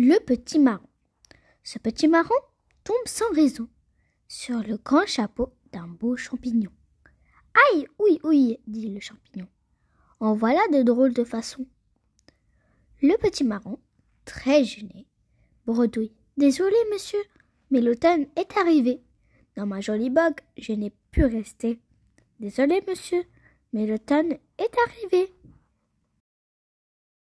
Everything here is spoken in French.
Le petit marron. Ce petit marron tombe sans raison sur le grand chapeau d'un beau champignon. Aïe, oui, oui, dit le champignon. En voilà de drôles de façons. Le petit marron, très gêné, bredouille. Désolé, monsieur, mais l'automne est arrivé. Dans ma jolie bogue, je n'ai pu rester. Désolé, monsieur, mais l'automne est arrivé.